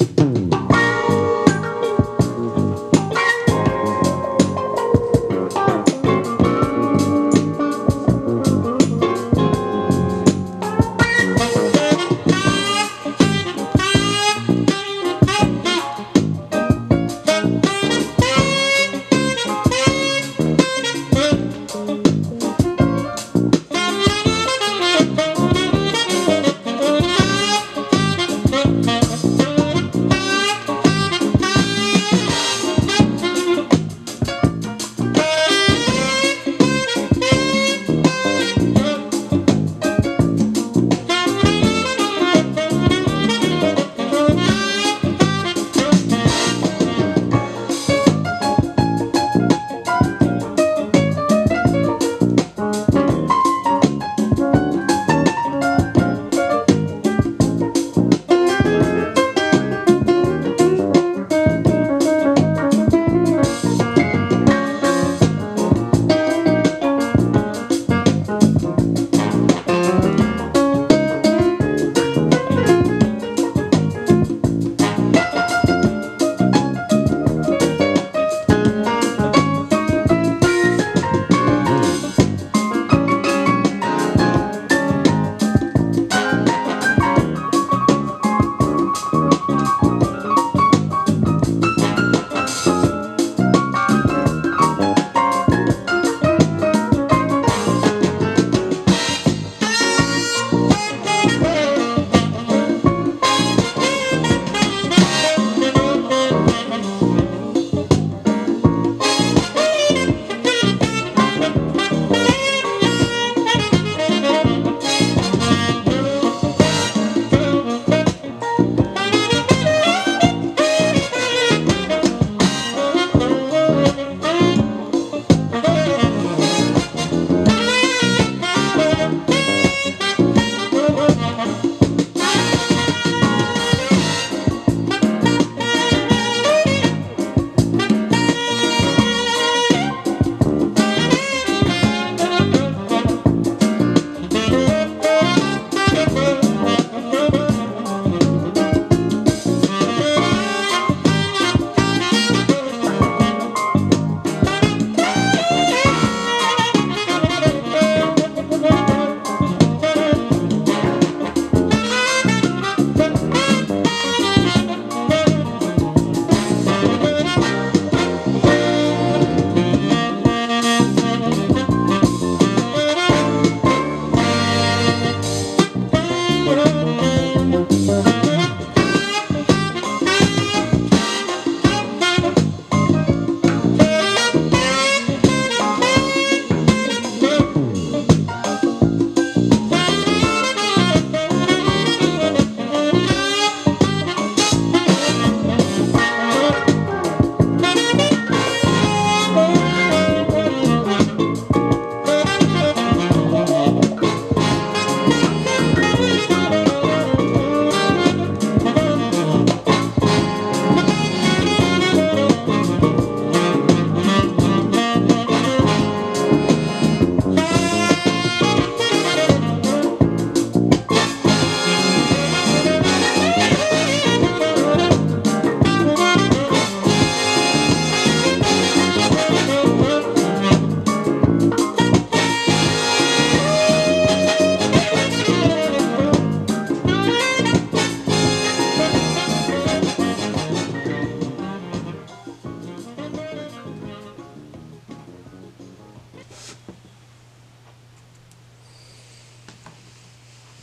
Boom.